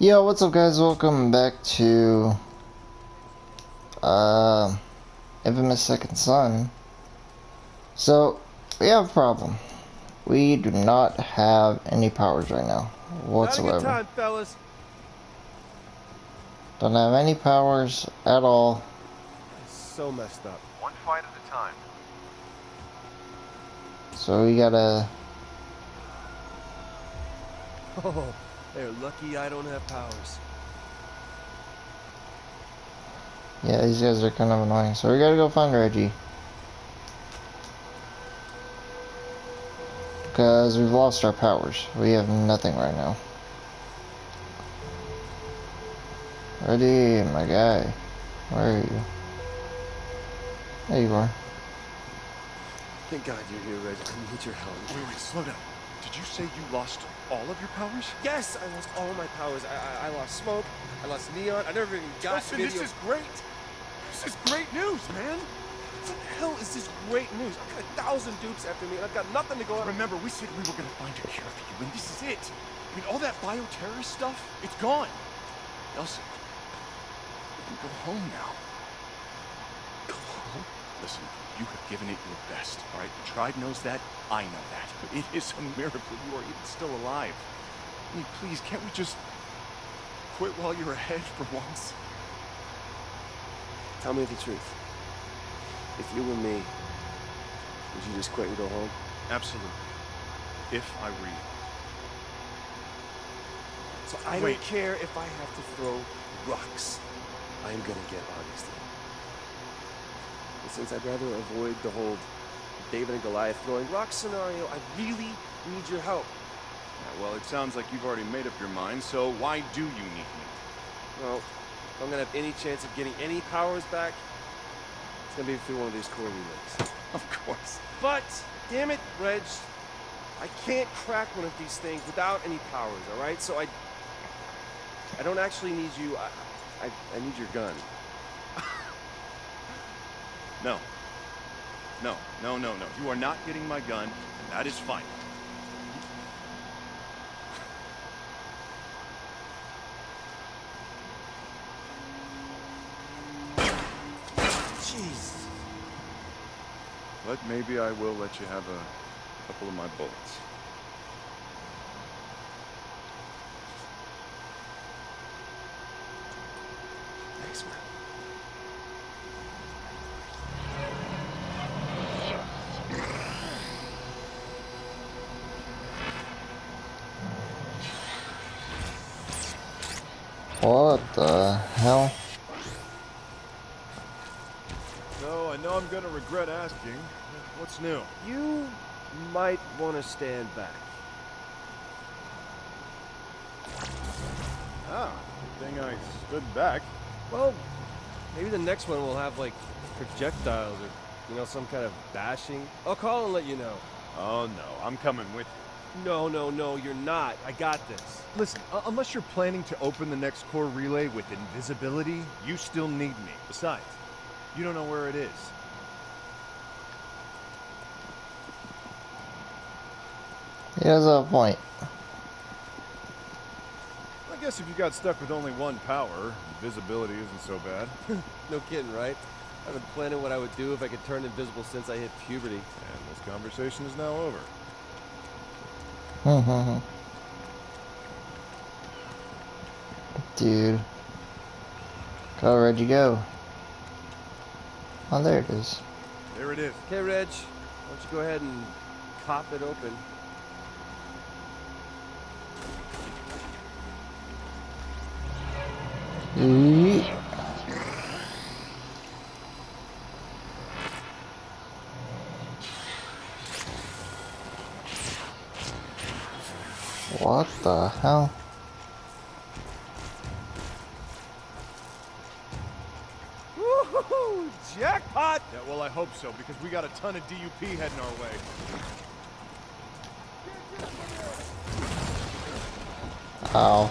Yo, what's up guys? Welcome back to uh, Infamous Second Son. So, we have a problem. We do not have any powers right now, whatsoever. Time, fellas. Don't have any powers at all. So messed up. One fight at a time. So we gotta... Oh, they're lucky I don't have powers. Yeah, these guys are kind of annoying. So we gotta go find Reggie. Because we've lost our powers. We have nothing right now. Ready, my guy. Where are you? There you are. Thank God you're here, Reggie. I need your help. Wait, wait, slow down. Did you say you lost all of your powers? Yes, I lost all my powers. I, I, I lost smoke. I lost neon. I never even got Justin, video. this is great. This is great news, man. What the hell is this great news? I've got a thousand dupes after me, and I've got nothing to go on. Remember, we said we were gonna find a cure for you, and this is it. I mean, all that bioterrorist stuff, it's gone. Elsa, we can go home now. Listen, you have given it your best, all right? The tribe knows that. I know that. But it is a miracle you are even still alive. I mean, please, can't we just quit while you're ahead for once? Tell me the truth. If you were me, would you just quit and go home? Absolutely. If I were you. So I Wait. don't care if I have to throw rocks. I am gonna get Augustine. Since I'd rather avoid the whole David and Goliath throwing rocks scenario, I really need your help. Yeah, well, it sounds like you've already made up your mind, so why do you need me? Well, if I'm gonna have any chance of getting any powers back, it's gonna be through one of these core relays. Of course. But, damn it, Reg, I can't crack one of these things without any powers, alright? So I... I don't actually need you, I, I, I need your gun. No. No, no, no, no. You are not getting my gun, and that is fine. Jeez. But maybe I will let you have a couple of my bullets. Thanks, man. What the hell? So I know I'm gonna regret asking. What's new? You might want to stand back. Ah, good thing I stood back. Well, maybe the next one will have, like, projectiles or, you know, some kind of bashing. I'll call and let you know. Oh no, I'm coming with you. No, no, no, you're not. I got this. Listen, uh, unless you're planning to open the next core relay with invisibility, you still need me. Besides, you don't know where it is. He has a point. I guess if you got stuck with only one power, visibility isn't so bad. No kidding, right? I've been planning what I would do if I could turn invisible since I hit puberty. And this conversation is now over. Dude. Go, Reggie, go. Oh, there it is. There it is. Okay, Reg, why don't you go ahead and cop it open? What the hell? Woohoo! Jackpot! Yeah, well, I hope so, because we got a ton of DUP heading our way. Ow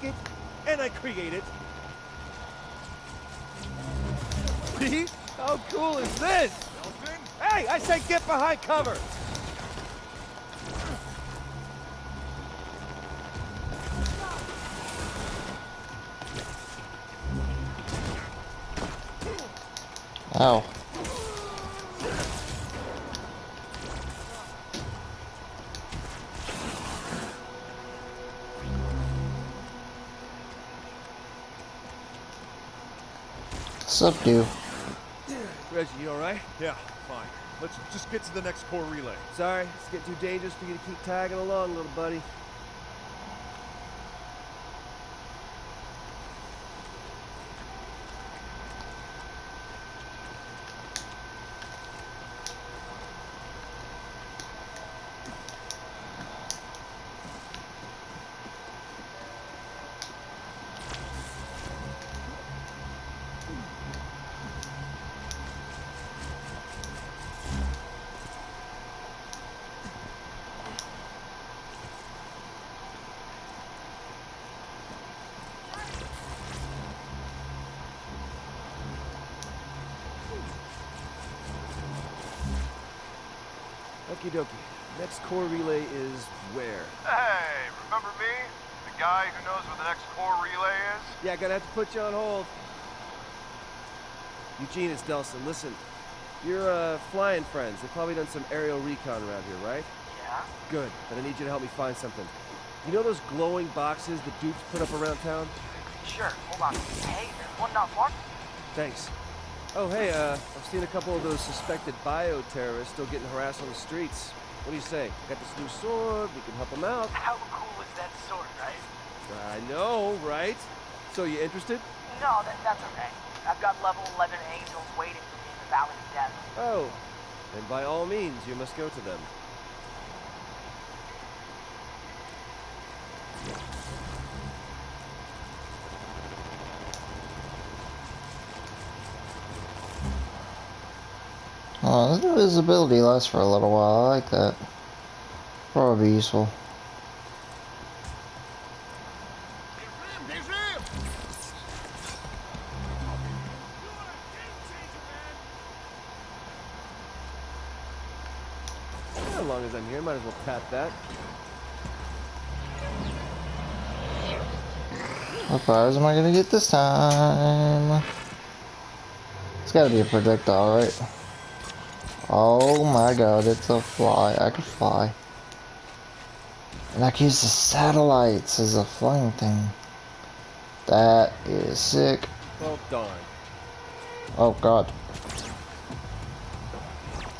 think it, and I create it. See? How cool is this? Hey, I said get behind cover! Ow. Subdue. Reggie, you alright? Yeah, fine. Let's just get to the next core relay. Sorry, it's getting too dangerous for you to keep tagging along, little buddy. Okie dokie. Next core relay is where? Hey, remember me? The guy who knows where the next core relay is? Yeah, gonna have to put you on hold. Eugene, it's Delsin. Listen, you're uh, flying friends. They've probably done some aerial recon around here, right? Yeah? Good. Then I need you to help me find something. You know those glowing boxes the dupes put up around town? Sure, hold on. Hey, there's one not far. Thanks. Oh, hey, uh, I've seen a couple of those suspected bio-terrorists still getting harassed on the streets. What do you say? I Got this new sword, we can help them out. How cool is that sword, right? I know, right? So you interested? No, that, that's okay. I've got level 11 angels waiting for me in the Valley of Death. Oh, then by all means, you must go to them. Oh, this invisibility lasts for a little while. I like that. Probably useful. As long as I'm here, might as well tap that. What prize am I gonna get this time? It's gotta be a projectile, right? Oh my god, it's a fly. I can fly. And I can use the satellites as a flying thing. That is sick. Well, darn. Oh god.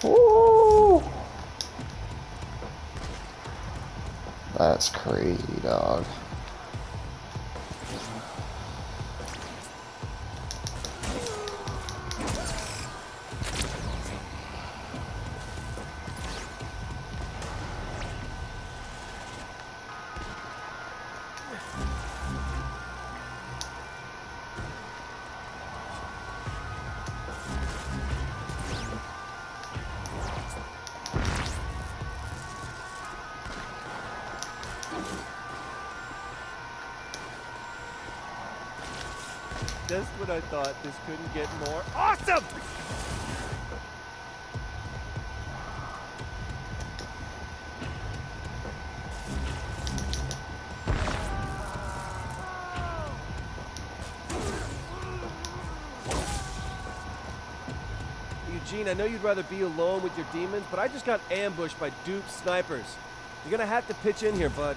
Woo! That's crazy, dog. Thought this couldn't get more awesome! Eugene, I know you'd rather be alone with your demons, but I just got ambushed by dupe snipers. You're gonna have to pitch in here, bud.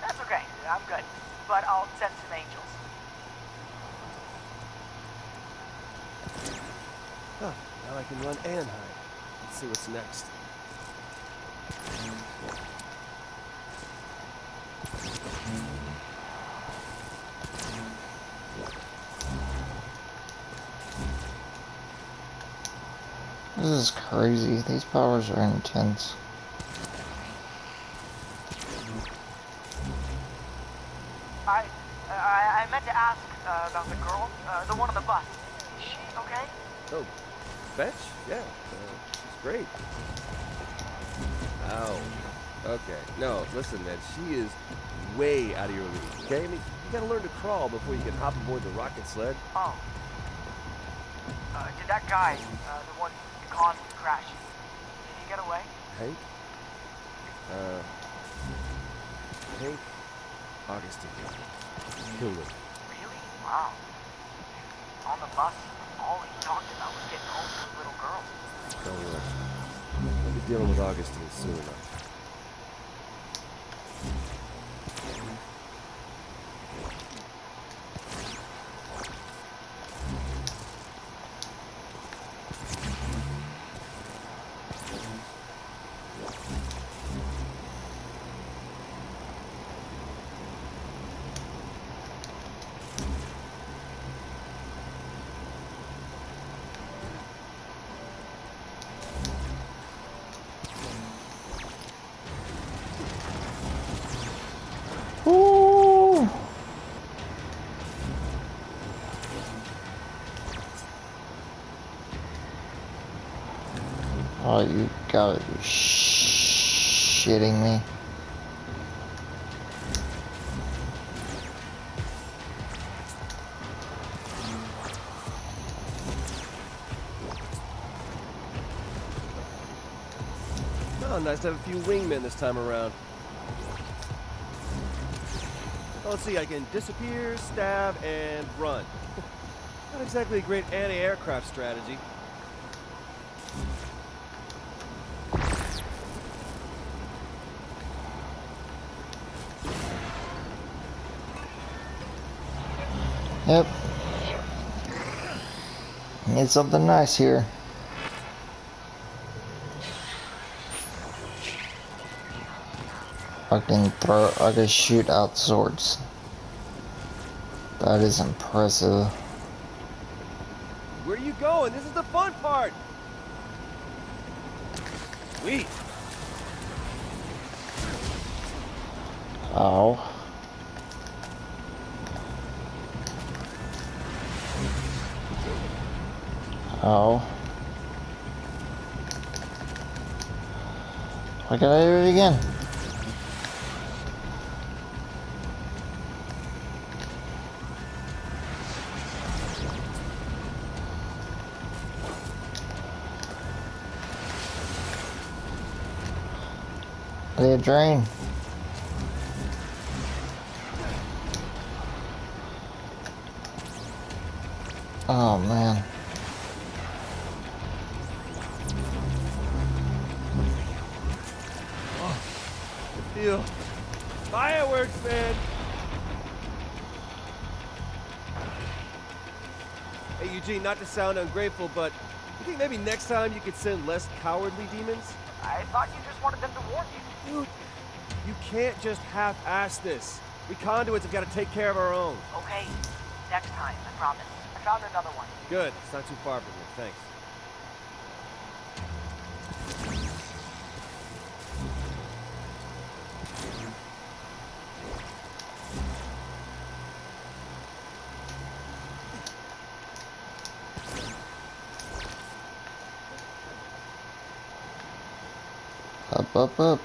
That's okay. I'm good. But I'll send some angels. Huh, now I can run and hide. Let's see what's next. This is crazy. These powers are intense. Listen, man, she is way out of your league, okay? I mean, you gotta learn to crawl before you can hop aboard the rocket sled. Oh. Uh, did that guy, uh, the one that caused the crash, did he get away? Hank? Uh, Hank Augustine. Killed him. Really? Wow. On the bus, all he talked about was getting home to his little girl. Don't worry. We'll be dealing with Augustine soon enough. Oh, you be shitting me. Oh, nice to have a few wingmen this time around. Oh, let's see, I can disappear, stab, and run. Not exactly a great anti-aircraft strategy. Yep. Need something nice here. I can throw, I can shoot out swords. That is impressive. Where are you going? This is the fun part! Sweet! Ow. Ow. Why did I do it again? They drain. Oh man. Eugene, not to sound ungrateful, but you think maybe next time you could send less cowardly demons? I thought you just wanted them to warn you. Dude, you can't just half-ass this. We conduits have got to take care of our own. Okay, next time, I promise. I found another one. Good. It's not too far from here. Thanks. Up, up, up.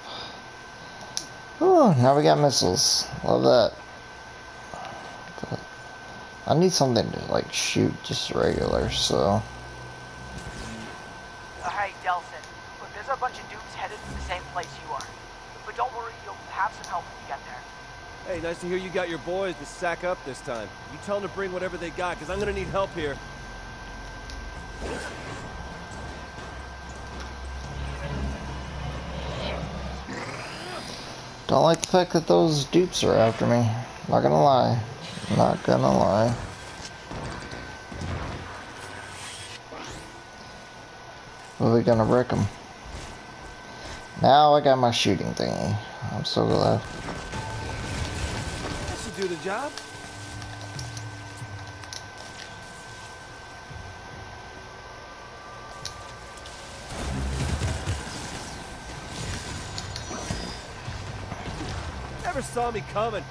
Oh, now we got missiles. Love that. But I need something to like shoot just regular, so. Hey, Delsin. Look, there's a bunch of dupes headed to the same place you are. But don't worry, you'll have some help when you get there. Hey, nice to hear you got your boys to sack up this time. You tell them to bring whatever they got, because I'm going to need help here. Don't like the fact that those dupes are after me. Not gonna lie. Not gonna lie. We're we gonna wreck them? Now I got my shooting thingy. I'm so glad. That should do the job. Never saw me coming.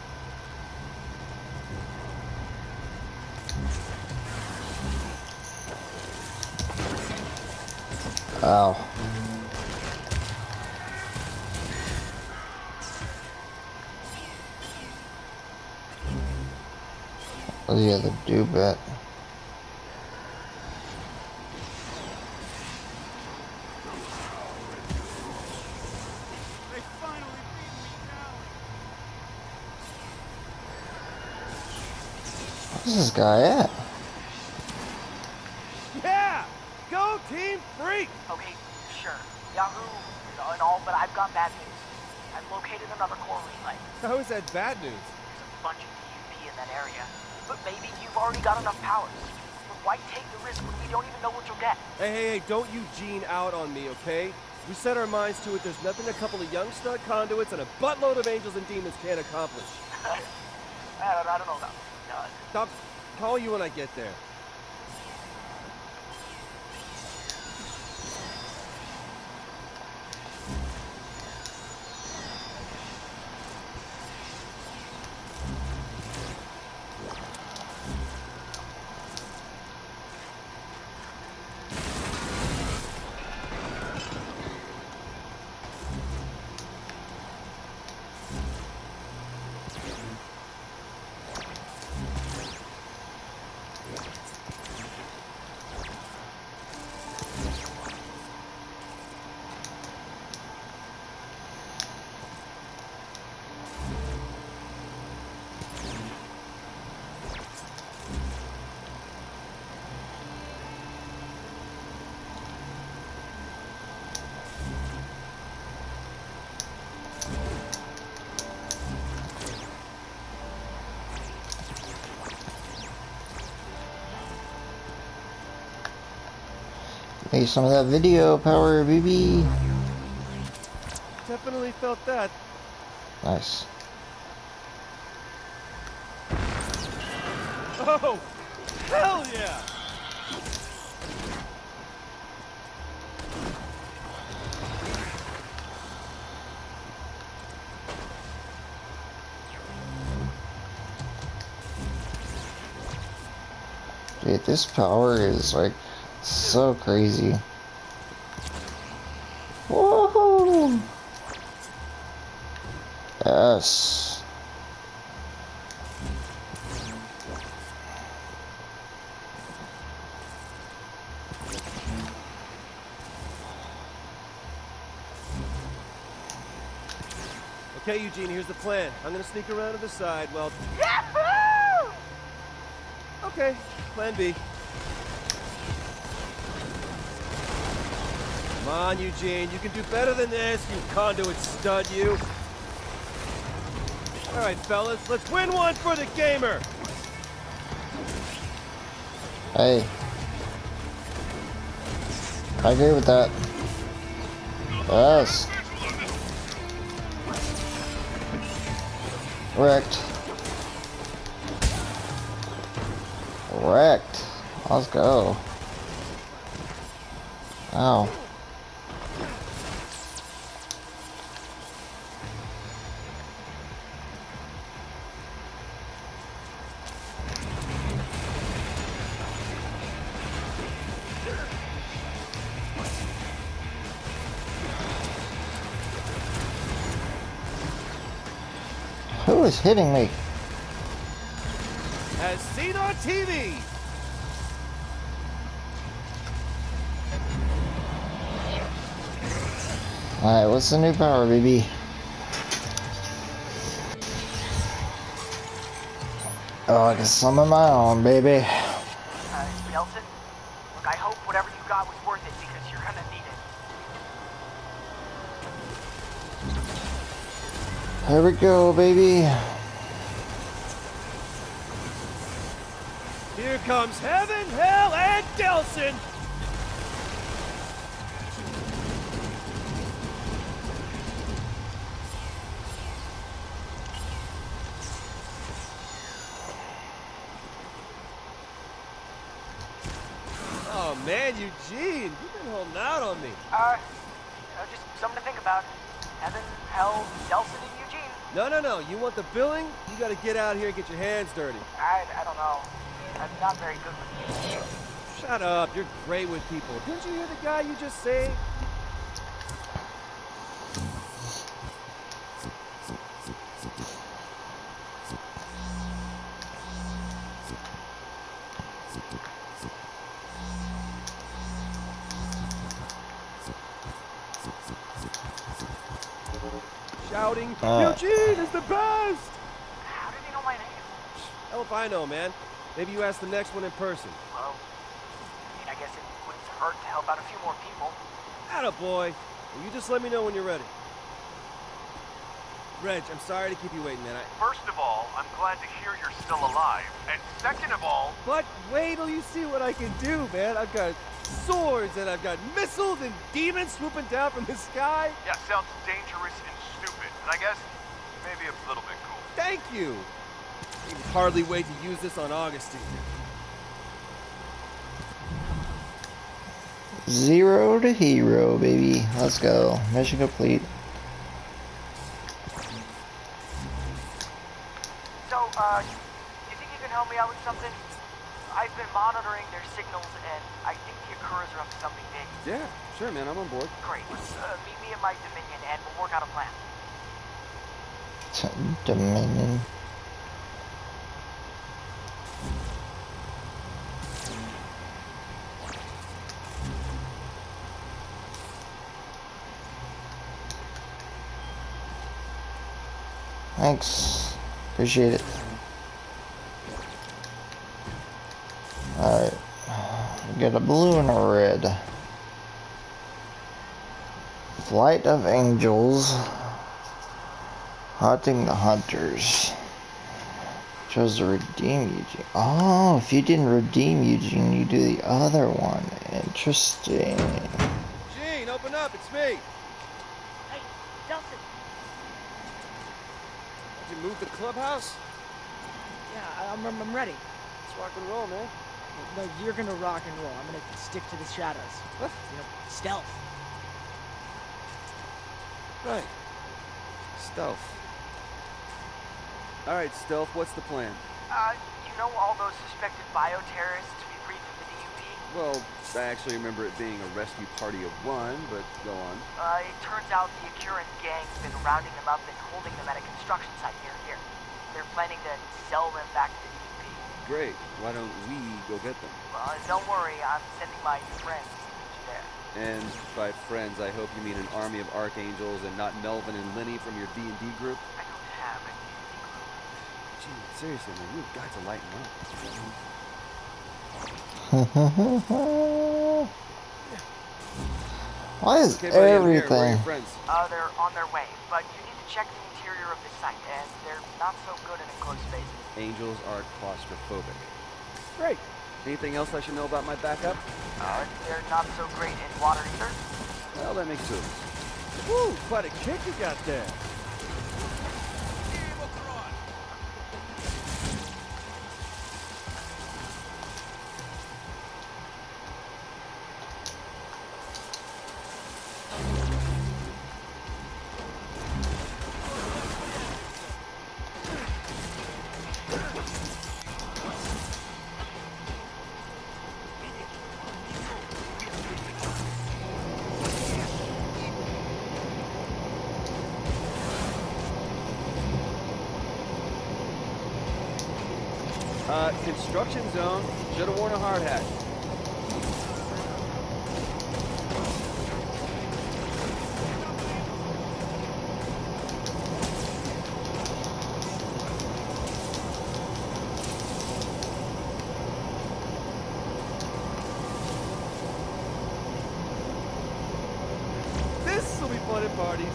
Oh yeah, the do bet. This guy at? Yeah! Go Team Freak! Okay, sure. Yahoo and all, but I've got bad news. I've located another core relay. How is that bad news? There's a bunch of DUP in that area. But maybe you've already got enough powers. But why take the risk when we don't even know what you'll get? Hey, hey, hey, don't you Gene out on me, okay? We set our minds to it. There's nothing a couple of young stud conduits and a buttload of angels and demons can't accomplish. I, don't, I don't know about Stop. Call you when I get there. Hey, some of that video power, baby. Definitely felt that. Nice. Oh, hell yeah! Dude, this power is like so crazy. Woohoo! Yes. Okay, Eugene, here's the plan. I'm gonna sneak around to the side while... Yahoo! Okay, plan B. on, Eugene, you can do better than this, you conduit stud, you. All right, fellas, let's win one for the gamer. Hey. I agree with that. Yes. Wrecked. Wrecked. Let's go. Ow. Who is hitting me? As seen on TV. Alright, what's the new power, baby? Oh, I can summon my own, baby. Uh, Nelson, look, I hope whatever you got was worth it because you're gonna need it. Here we go, baby. Here comes heaven, hell, and Delsin. Oh man, Eugene, you've been holding out on me. Uh, you know, just something to think about. Heaven, hell, Delsin, and Eugene. No, no, no. You want the billing? You got to get out here and get your hands dirty. I, I don't know. I'm not very good with these. Shut up. You're great with people. Didn't you hear the guy you just saved? Shouting, Uh. Eugene is the best! How did he know my name? Hell if I know, man. Maybe you ask the next one in person. Well, I mean, I guess it wouldn't hurt to help out a few more people. Attaboy. Well, you just let me know when you're ready. Reg, I'm sorry to keep you waiting, man. I... First of all, I'm glad to hear you're still alive. And second of all, But wait till you see what I can do, man. I've got swords and I've got missiles and demons swooping down from the sky. yeah, sounds dangerous and stupid. And I guess maybe it's a little bit cool. Thank you. I can hardly wait to use this on Augustine. Zero to hero, baby. Let's go. Mission complete. So, uh, you think you can help me out with something? I've been monitoring their signals, and I think the Akuras are up to something big. Yeah, sure, man. I'm on board. Great. Uh, meet me at my Dominion, and we'll work out a plan. Dominion. Thanks. Appreciate it. Alright. Get a blue and a red. Flight of Angels. Hunting the Hunters. Chose to redeem Eugene. Oh, if you didn't redeem Eugene, you do the other one. Interesting. Gene, open up. It's me. Hey, Delsin. Did you move the clubhouse? Yeah, I- I'm, I'm, I'm ready. Let's rock and roll, man. No, you're gonna rock and roll. I'm gonna stick to the shadows. What? You know, stealth. Right. Stealth. All right, Stealth, what's the plan? Uh, you know all those suspected bioterrorists we briefed at the DUP? Well, I actually remember it being a rescue party of one, but go on. Uh, it turns out the Akuran gang's been rounding them up and holding them at a construction site near here. They're planning to sell them back to the DUP. Great. Why don't we go get them? Uh, don't worry, I'm sending my friends to meet you there. And by friends, I hope you mean an army of archangels and not Melvin and Lenny from your D&D group. I don't have a group. Gee, seriously, man, you've got to lighten up. Why is Okay, buddy, I'm here. Everything? Uh, they're on their way, but you need to check the interior of the site, and they're not so good in enclosed spaces. Angels are claustrophobic. Great. Anything else I should know about my backup? Uh, they're not so great in water either. Well, that makes two of. Woo, quite a kick you got there. Be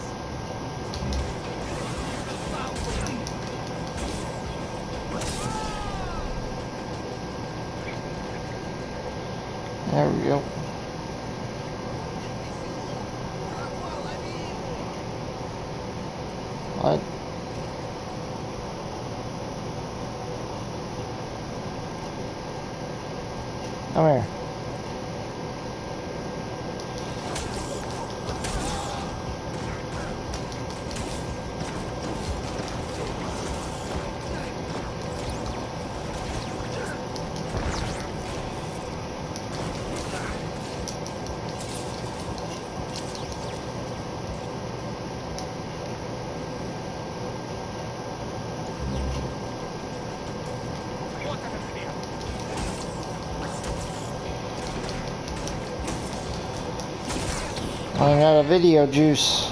running out of video juice.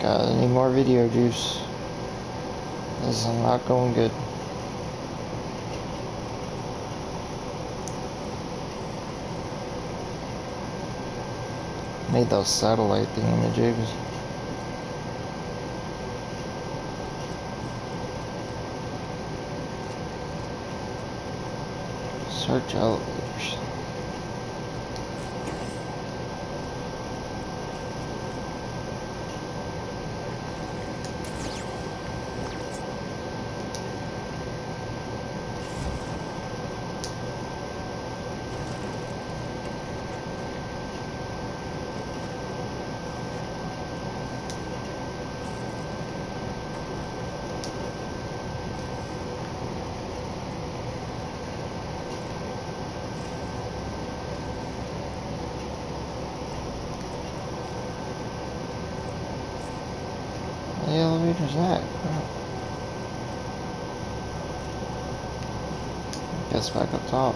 God, I need more video juice. This is not going good. Need those satellite images. Search elevators. Where the elevator's at? Guess back up top.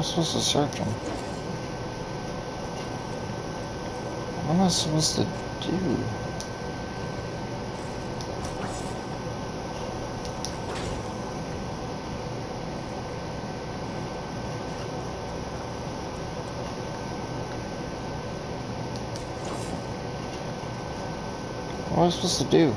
How am I supposed to search him. What am I supposed to do? What am I supposed to do?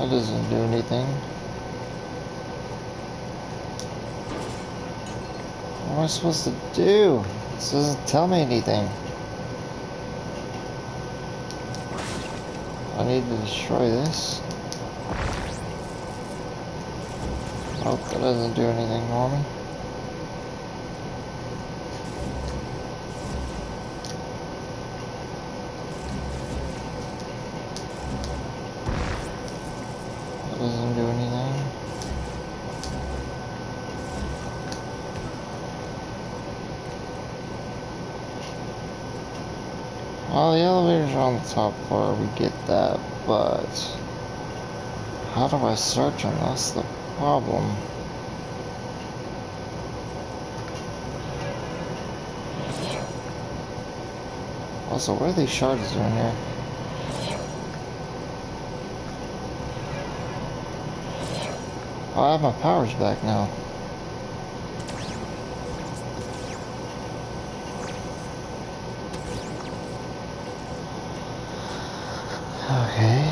That doesn't do anything. What am I supposed to do? This doesn't tell me anything. I need to destroy this. Oh, that doesn't do anything for me. That doesn't do anything. Well, the the top floor, we get that, but how do I search them? That's the problem. Also, what are these shards doing here? Oh, I have my powers back now. Okay.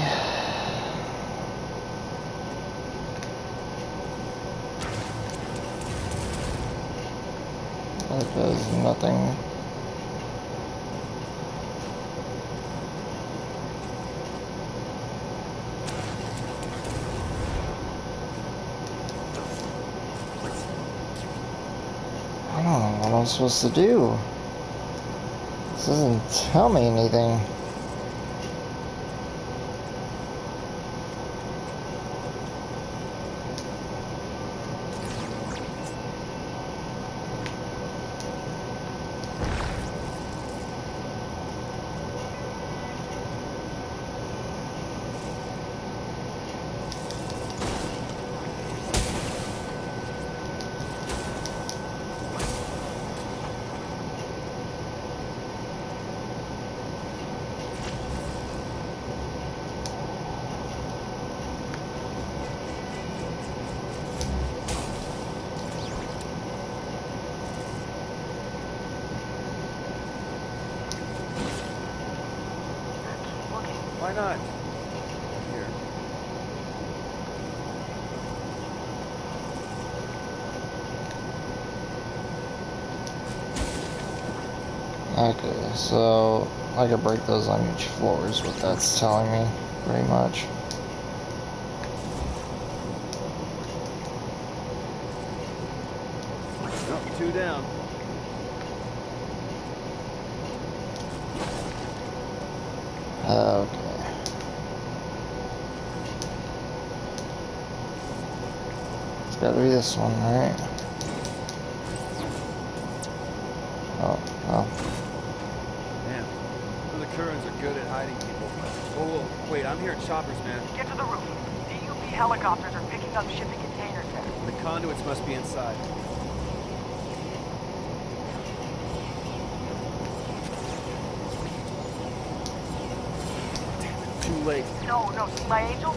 That does nothing. I don't know what I'm supposed to do. This doesn't tell me anything. I could break those on each floor is what that's telling me, pretty much. Oh, two down. Okay. It's gotta be this one, right? Helicopters are picking up shipping containers there. The conduits must be inside. Too late. No, no, see my angel?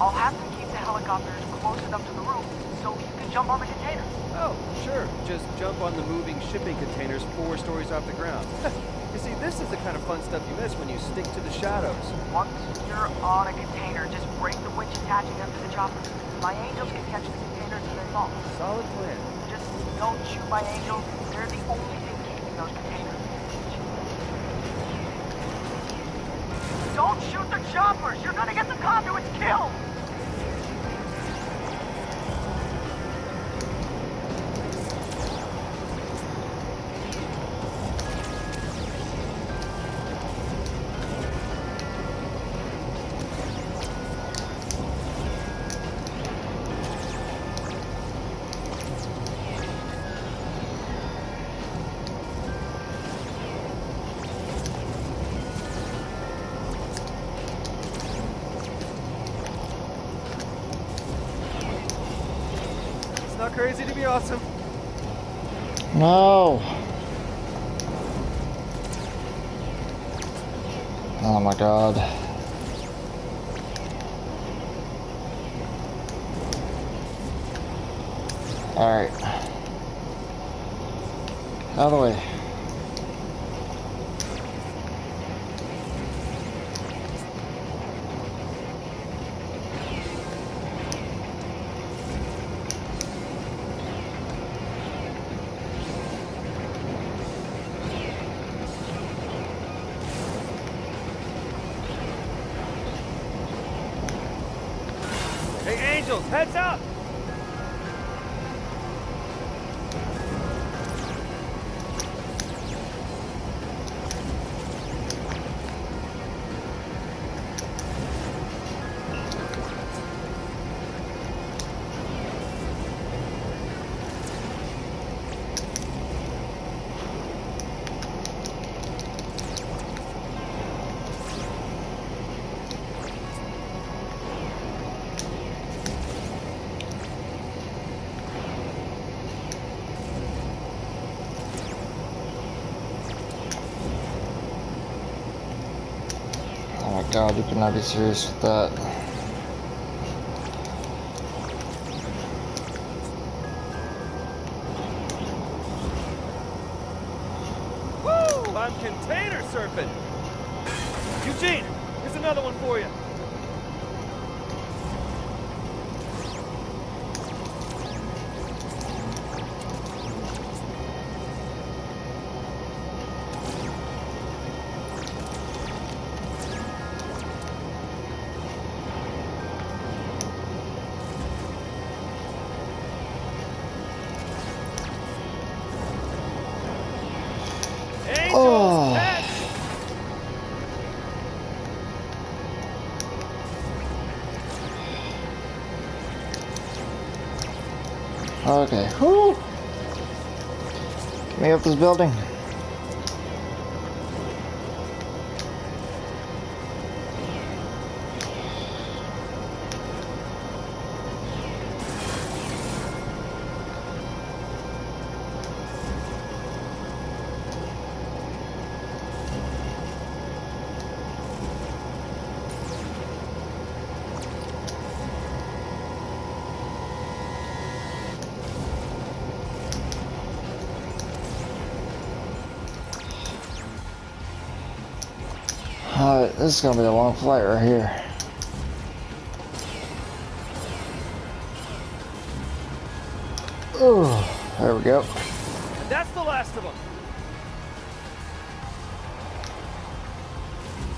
I'll have to keep the helicopters close enough to the roof so you can jump on the container. Oh, sure. Just jump on the moving shipping containers four stories off the ground. see, this is the kind of fun stuff you miss when you stick to the shadows. Once you're on a container, just break the winch attaching them to the chopper. My angels can catch the containers as they fall. Solid plan. Just don't shoot my angels. They're the only thing keeping those containers. Don't shoot the choppers! You're gonna get the conduits killed! Crazy to be awesome. No! Oh my god. Alright. Out of the way. God, you cannot be serious with that. Okay. Whew. Get me up this building. This is gonna be a long flight right here. Oh, there we go. And that's the last of them.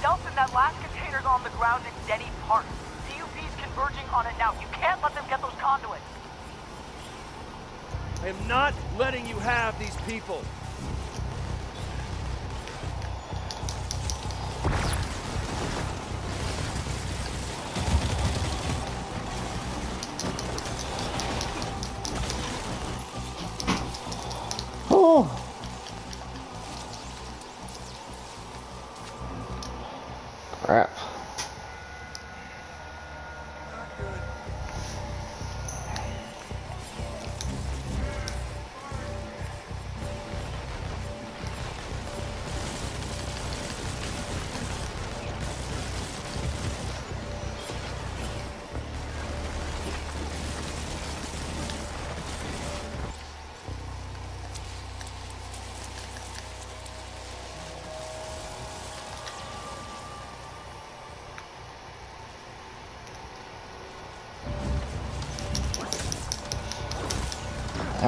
Delsin, that last container's on the ground in Denny Park. DUP's converging on it now. You can't let them get those conduits. I am not letting you have these people. Crap.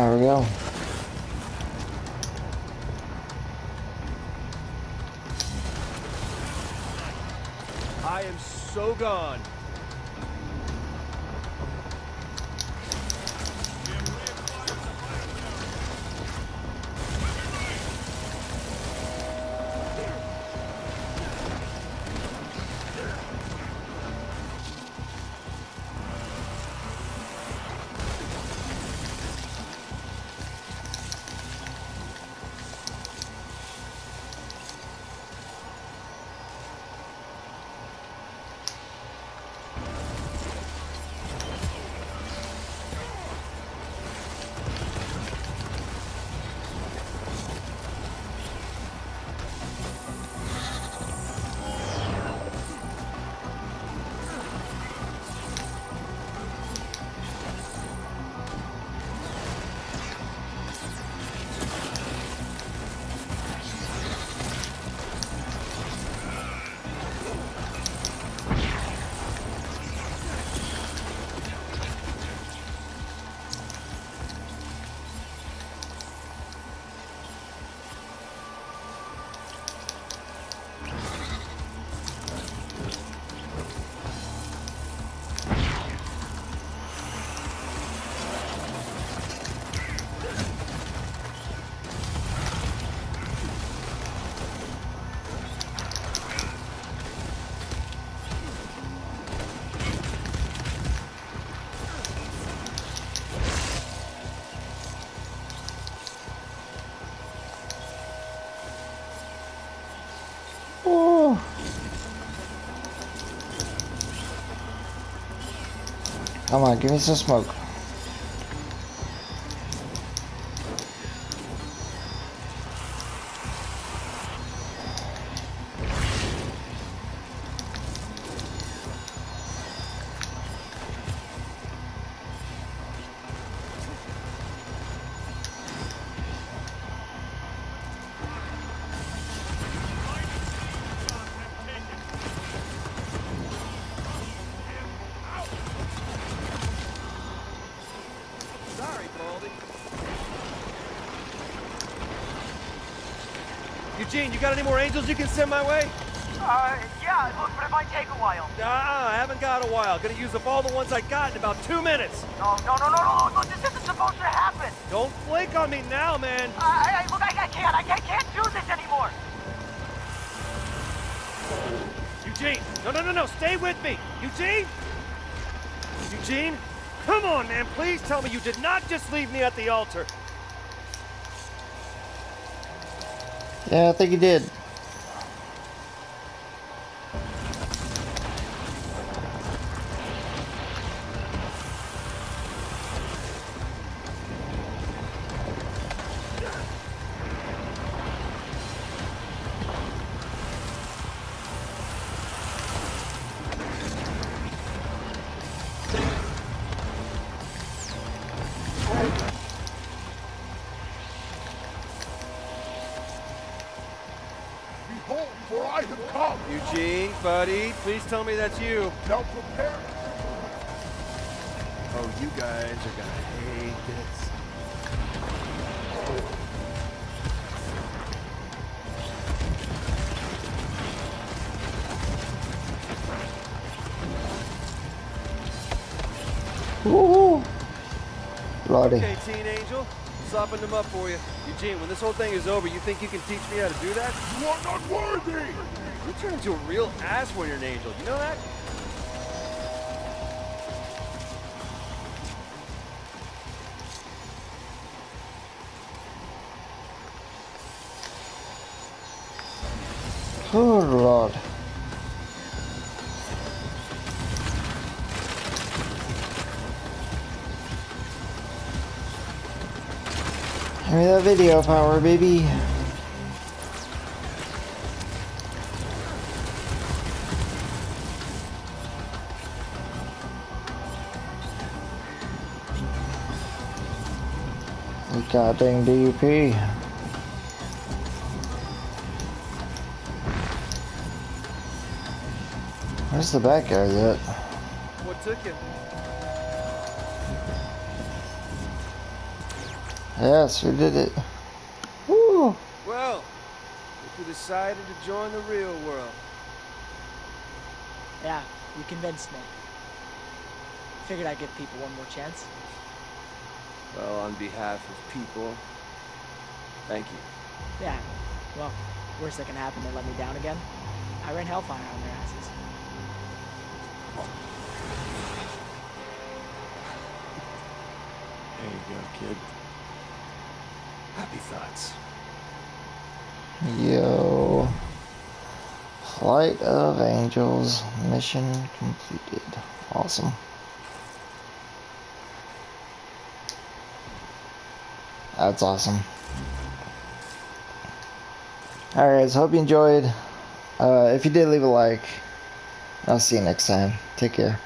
There we go. I am so gone. Come on, give me some smoke. Eugene, you got any more angels you can send my way? Uh, yeah, look, but it might take a while. Ah, I haven't got a while. Gonna use up all the ones I got in about two minutes. No, no, no, no, no, look, this isn't supposed to happen. Don't flake on me now, man. I, I, look, I, I can't, I, I can't do this anymore. Eugene, no, no, no, no, stay with me. Eugene? Eugene? Come on, man, please tell me you did not just leave me at the altar. Yeah, I think he did. Come. Eugene, buddy, please tell me that's you. Now prepare. Oh, you guys are gonna hate this. Woohoo! Lordy. Okay, Teen Angel, softened them up for you. Eugene, when this whole thing is over, you think you can teach me how to do that? You are not worthy. You turn into a real ass when you're an angel. You know that? Oh lord. Give me that video power, baby. Goddamn DUP. Where's the back guy at? What took you? Yes, we did it. Woo! Well, if you decided to join the real world. Yeah, you convinced me. Figured I'd give people one more chance. Well, on behalf of people, thank you. Yeah, well, worst that can happen, they let me down again. I ran hellfire on their asses. There you go, kid. Happy thoughts. Yo. Flight of Angels mission completed. Awesome. That's awesome. Alright guys, hope you enjoyed. Uh, if you did, leave a like. I'll see you next time. Take care.